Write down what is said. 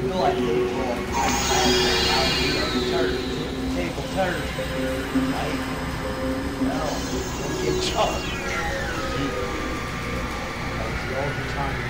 feel like hateful. Hateful terrorists, but they're like, no, get jumped. Like, all the time.